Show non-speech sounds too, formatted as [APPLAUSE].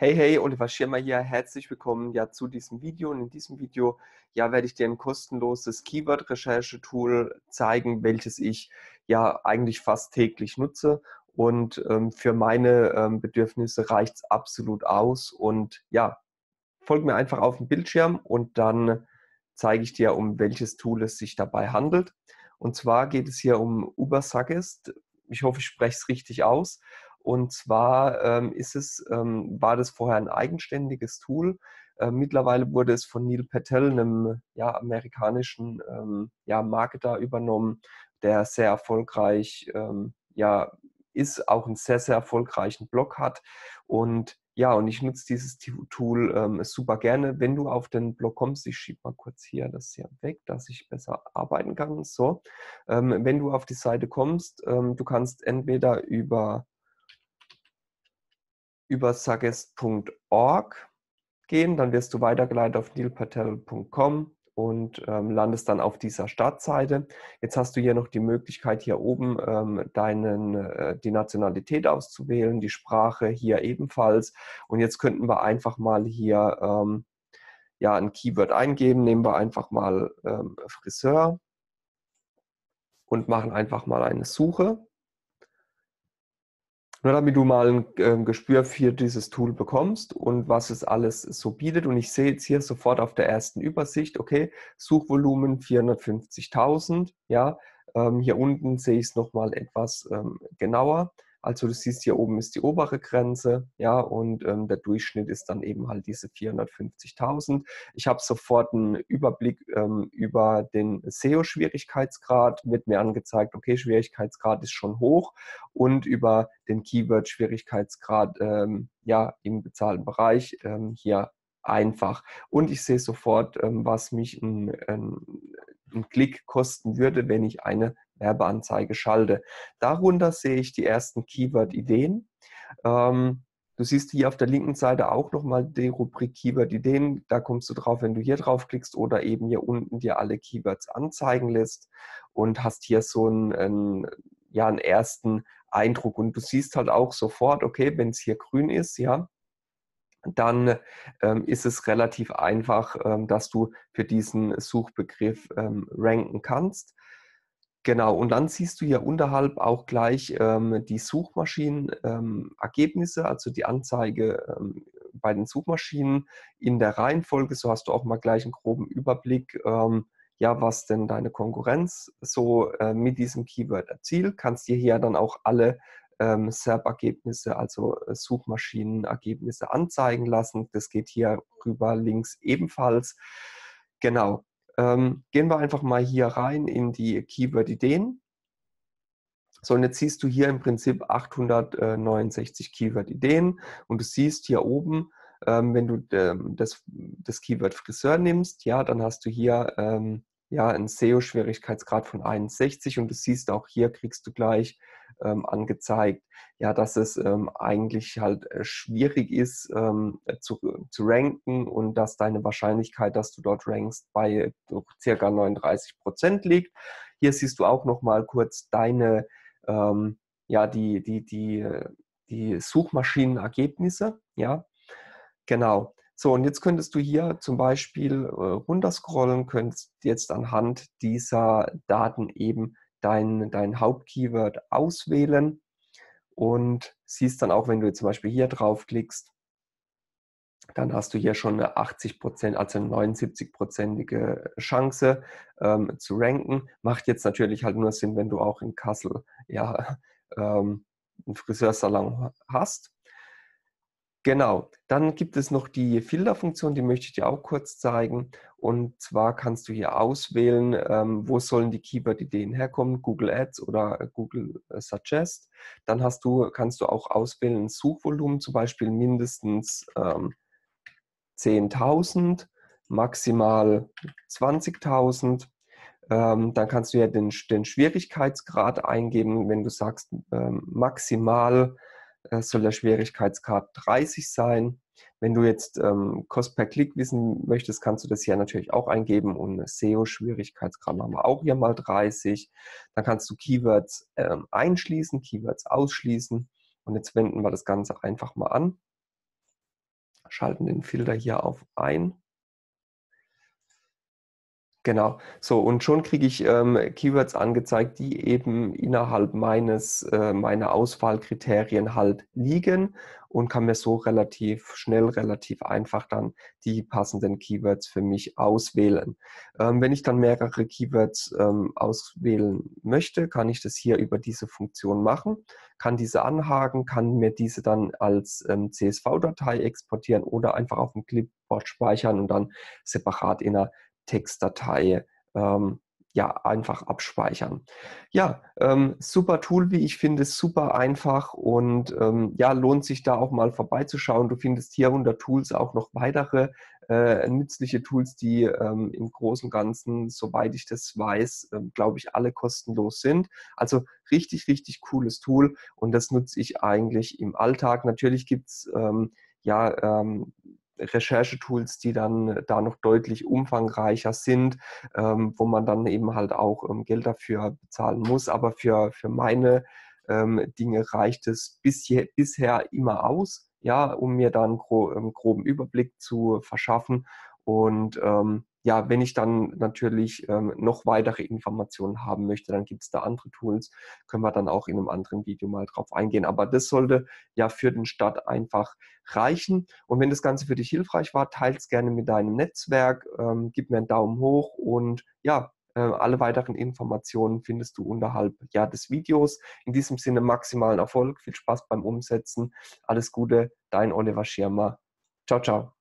Hey, hey, Oliver Schirmer hier. Herzlich willkommen ja zu diesem Video. Und in diesem Video ja werde ich dir ein kostenloses Keyword-Recherche-Tool zeigen, welches ich ja eigentlich fast täglich nutze. Und ähm, für meine ähm, Bedürfnisse reicht es absolut aus. Und ja, folg mir einfach auf den Bildschirm und dann zeige ich dir, um welches Tool es sich dabei handelt. Und zwar geht es hier um Ubersuggest. Ich hoffe, ich spreche es richtig aus. Und zwar ähm, ist es, ähm, war das vorher ein eigenständiges Tool. Äh, mittlerweile wurde es von Neil Patel, einem ja, amerikanischen ähm, ja, Marketer, übernommen, der sehr erfolgreich ähm, ja, ist, auch einen sehr, sehr erfolgreichen Blog hat. Und ja, und ich nutze dieses Tool ähm, super gerne. Wenn du auf den Blog kommst, ich schiebe mal kurz hier das hier weg, dass ich besser arbeiten kann. So, ähm, wenn du auf die Seite kommst, du kannst entweder über über suggest.org gehen, dann wirst du weitergeleitet auf neilpatel.com und ähm, landest dann auf dieser Startseite. Jetzt hast du hier noch die Möglichkeit, hier oben ähm, deinen, äh, die Nationalität auszuwählen, die Sprache hier ebenfalls. Und jetzt könnten wir einfach mal hier ähm, ja, ein Keyword eingeben. Nehmen wir einfach mal ähm, Friseur und machen einfach mal eine Suche. Nur damit du mal ein äh, Gespür für dieses Tool bekommst und was es alles so bietet. Und ich sehe jetzt hier sofort auf der ersten Übersicht, okay, Suchvolumen 450.000, ja. Ähm, hier unten sehe ich es nochmal etwas ähm, genauer. Also du siehst, hier oben ist die obere Grenze, ja, und ähm, der Durchschnitt ist dann eben halt diese 450.000. Ich habe sofort einen Überblick ähm, über den SEO-Schwierigkeitsgrad, wird mir angezeigt, okay, Schwierigkeitsgrad ist schon hoch und über den Keyword-Schwierigkeitsgrad, ähm, ja, im bezahlten Bereich ähm, hier einfach. Und ich sehe sofort, ähm, was mich ein, ein, ein Klick kosten würde, wenn ich eine Werbeanzeige schalte. Darunter sehe ich die ersten Keyword-Ideen. Ähm, du siehst hier auf der linken Seite auch nochmal die Rubrik Keyword-Ideen. Da kommst du drauf, wenn du hier draufklickst oder eben hier unten dir alle Keywords anzeigen lässt und hast hier so einen, einen, ja, einen ersten Eindruck. Und du siehst halt auch sofort, okay, wenn es hier grün ist, ja, dann ähm, ist es relativ einfach, ähm, dass du für diesen Suchbegriff ähm, ranken kannst. Genau, und dann siehst du hier unterhalb auch gleich ähm, die Suchmaschinenergebnisse, ähm, also die Anzeige ähm, bei den Suchmaschinen in der Reihenfolge. So hast du auch mal gleich einen groben Überblick, ähm, ja, was denn deine Konkurrenz so äh, mit diesem Keyword erzielt. Kannst dir hier dann auch alle ähm, SERP-Ergebnisse, also äh, Suchmaschinenergebnisse anzeigen lassen. Das geht hier rüber links ebenfalls. Genau. Ähm, gehen wir einfach mal hier rein in die Keyword-Ideen. So, und jetzt siehst du hier im Prinzip 869 Keyword-Ideen und du siehst hier oben, ähm, wenn du ähm, das, das, Keyword Friseur nimmst, ja, dann hast du hier ähm, ja, einen SEO-Schwierigkeitsgrad von 61 und du siehst auch hier kriegst du gleich ähm, angezeigt, ja, dass es ähm, eigentlich halt äh, schwierig ist ähm, zu, zu ranken und dass deine Wahrscheinlichkeit, dass du dort rankst, bei circa 39 Prozent liegt. Hier siehst du auch noch mal kurz deine, ähm, ja, die, die, die, die Suchmaschinenergebnisse, ja, genau. So, und jetzt könntest du hier zum Beispiel äh, runterscrollen, könntest jetzt anhand dieser Daten eben dein, dein Hauptkeyword auswählen und siehst dann auch, wenn du jetzt zum Beispiel hier draufklickst, dann hast du hier schon eine 80 Prozent, also eine 79-prozentige Chance ähm, zu ranken. Macht jetzt natürlich halt nur Sinn, wenn du auch in Kassel ja, [LAUGHS] ähm, einen Friseursalon hast. Genau, dann gibt es noch die Filterfunktion, die möchte ich dir auch kurz zeigen. Und zwar kannst du hier auswählen, ähm, wo sollen die Keyword-Ideen herkommen, Google Ads oder Google äh, Suggest. Dann hast du, kannst du auch auswählen Suchvolumen, zum Beispiel mindestens ähm, 10.000, maximal 20.000. Ähm, dann kannst du ja den, den Schwierigkeitsgrad eingeben, wenn du sagst ähm, maximal äh, soll der Schwierigkeitsgrad 30 sein. Wenn du jetzt ähm, Kost per Klick wissen möchtest, kannst du das hier natürlich auch eingeben und SEO-Schwierigkeitsgrad machen wir auch hier mal 30. Dann kannst du Keywords ähm, einschließen, Keywords ausschließen. Und jetzt wenden wir das Ganze einfach mal an. schalten den Filter hier auf ein. Genau, so und schon kriege ich ähm, Keywords angezeigt, die eben innerhalb meines äh, meiner Auswahlkriterien halt liegen und kann mir so relativ schnell, relativ einfach dann die passenden Keywords für mich auswählen. Ähm, wenn ich dann mehrere Keywords ähm, auswählen möchte, kann ich das hier über diese Funktion machen, kann diese anhaken, kann mir diese dann als ähm, CSV-Datei exportieren oder einfach auf dem Clipboard speichern und dann separat in einer Textdatei ähm, ja, einfach abspeichern. Ja, ähm, super Tool, wie ich finde, super einfach und ähm, ja, lohnt sich da auch mal vorbeizuschauen. Du findest hier unter Tools auch noch weitere äh, nützliche Tools, die ähm, im Großen und Ganzen, soweit ich das weiß, äh, glaube ich, alle kostenlos sind. Also richtig, richtig cooles Tool und das nutze ich eigentlich im Alltag. Natürlich gibt es ähm, ja ähm, Recherchetools, die dann da noch deutlich umfangreicher sind, ähm, wo man dann eben halt auch ähm, Geld dafür bezahlen muss. Aber für, für meine ähm, Dinge reicht es bisher, bisher immer aus, ja, um mir dann gro einen ähm, groben Überblick zu verschaffen. Und ähm, ja, wenn ich dann natürlich ähm, noch weitere Informationen haben möchte, dann gibt es da andere Tools, können wir dann auch in einem anderen Video mal drauf eingehen. Aber das sollte ja für den Start einfach reichen. Und wenn das Ganze für dich hilfreich war, teile es gerne mit deinem Netzwerk, ähm, gib mir einen Daumen hoch und ja, äh, alle weiteren Informationen findest du unterhalb ja, des Videos. In diesem Sinne maximalen Erfolg, viel Spaß beim Umsetzen. Alles Gute, dein Oliver Schirmer. Ciao, ciao.